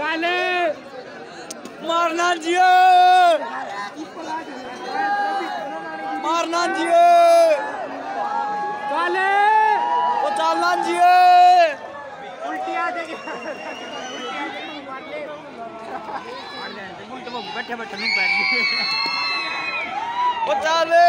चाले मारना जियो। मारना जियो। चाले वो चलना जियो। उल्टी आ जाएगी बैठे बैठे नहीं पैर वो चले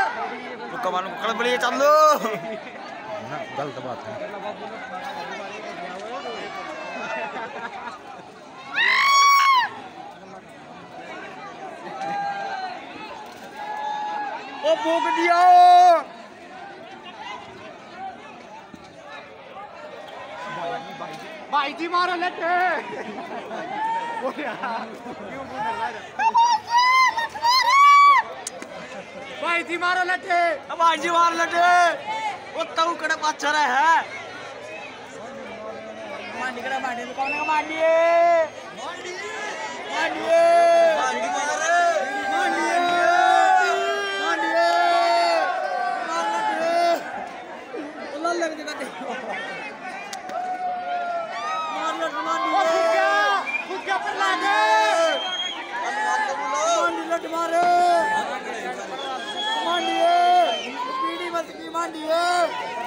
वो कमान कड़बड़ी चालू गलत बात है। ओ भूख दिया। भाई जी मारो लटे। भाई जी मारो लटे अब आज मार लटे वो तऊ कड़े पाछर है। मांडी कड़ा मांडी कौन का मांडिए। मांडिए। मांडी मारे मांडिए। मांडिए। मार लटे उल्ला लग। दिखा दे मार लट मांडिए फुग्गा पर लागे मांडी लट मारे। मत की मांडिए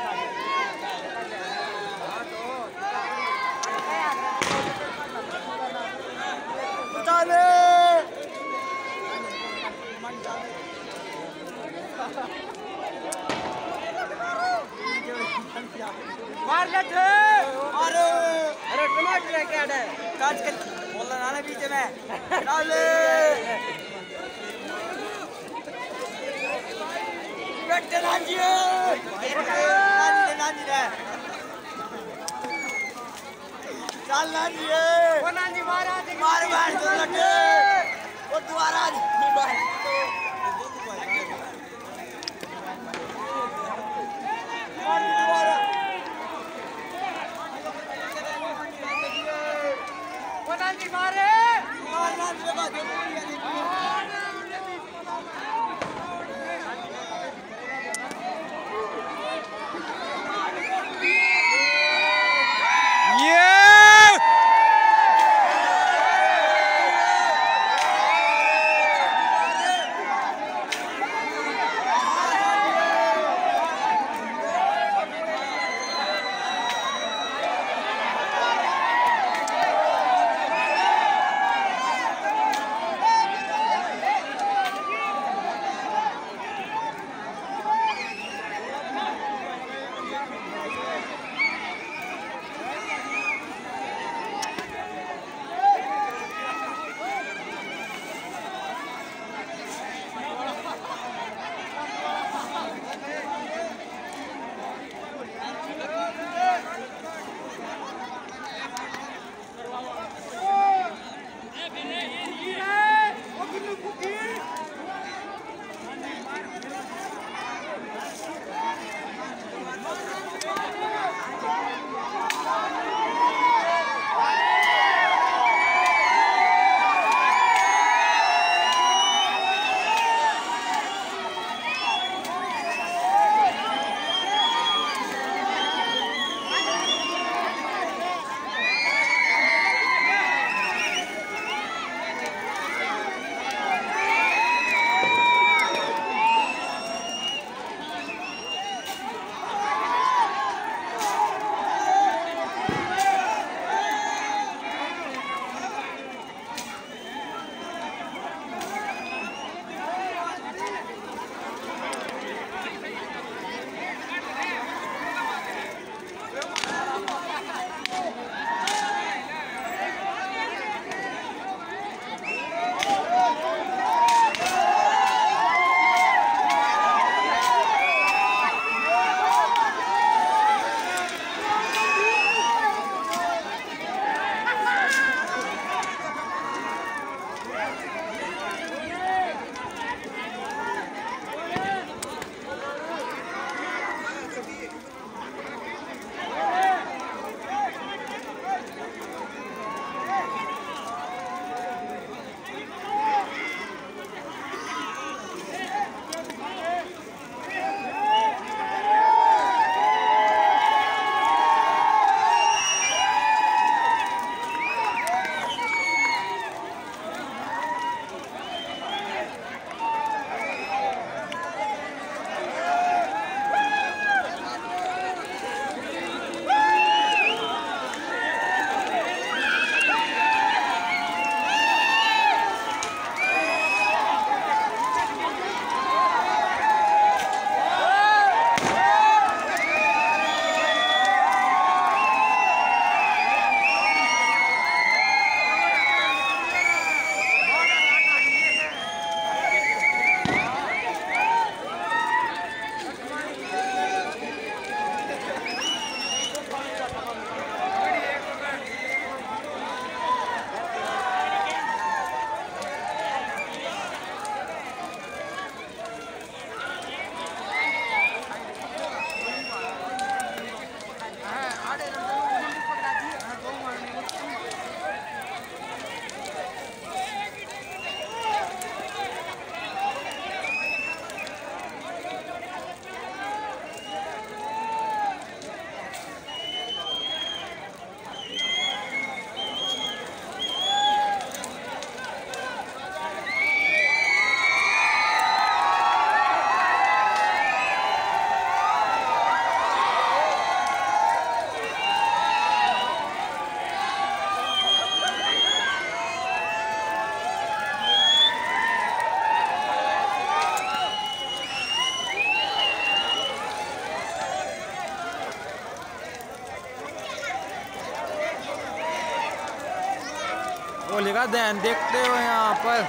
ध्यान देखते हो यहाँ पर।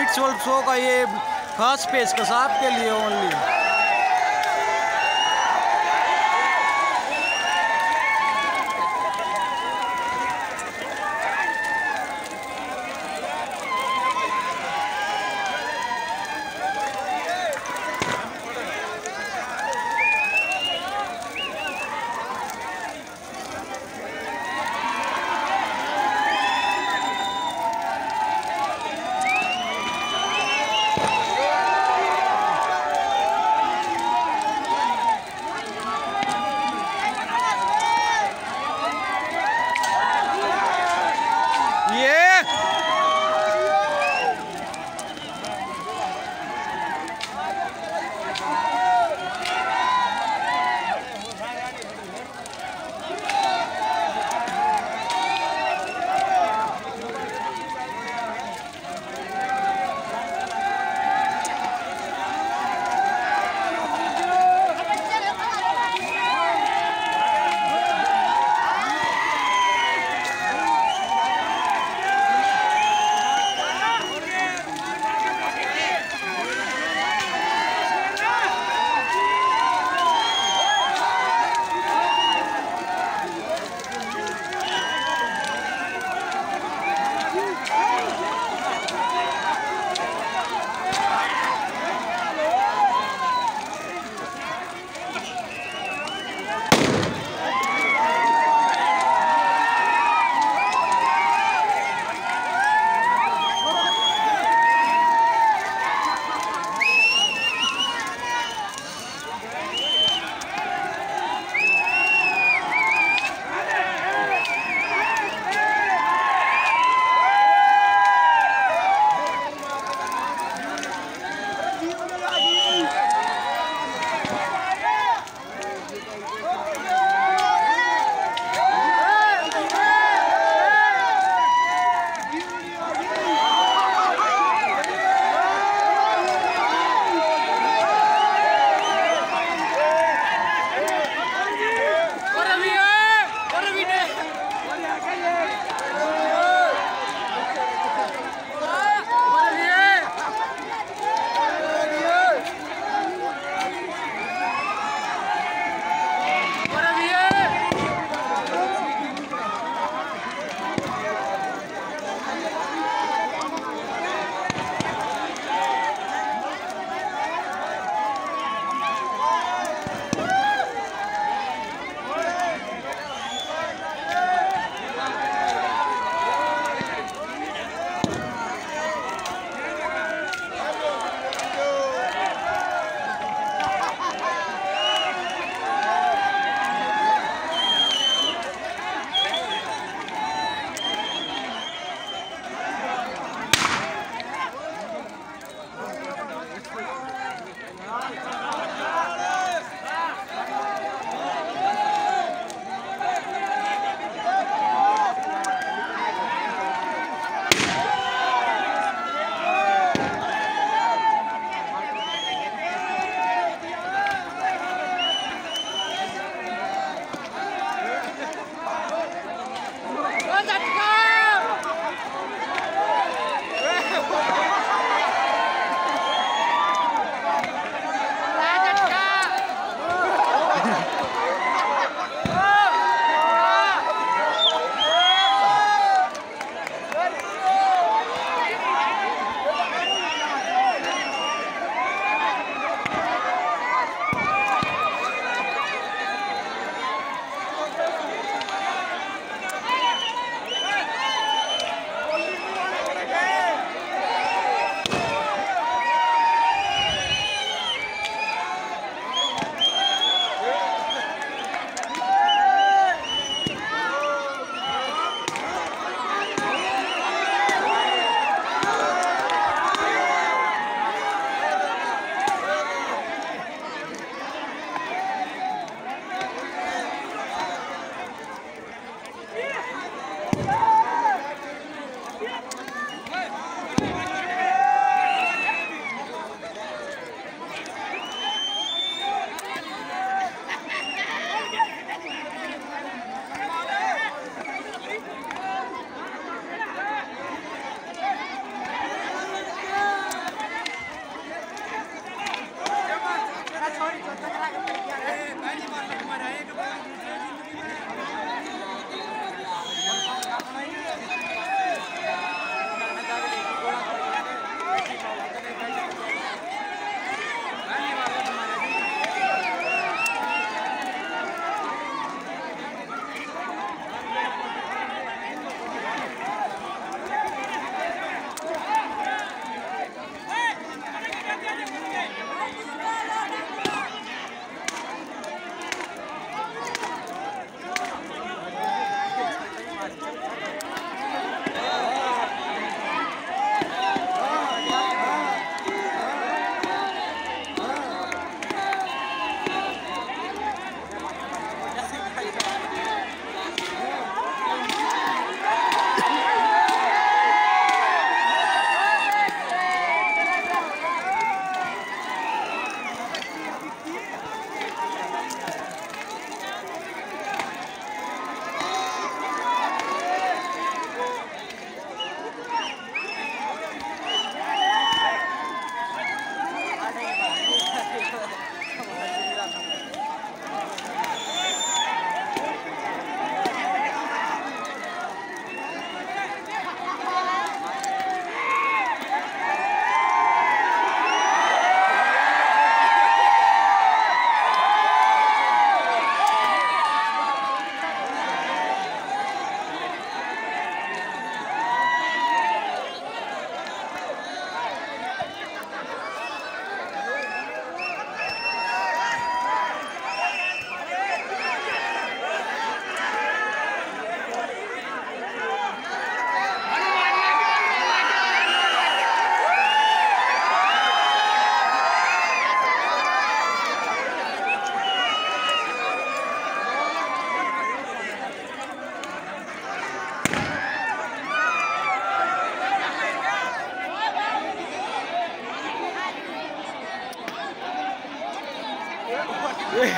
इट्स वर्ल्ड शो का ये खास पेशकश आपके लिए ओनली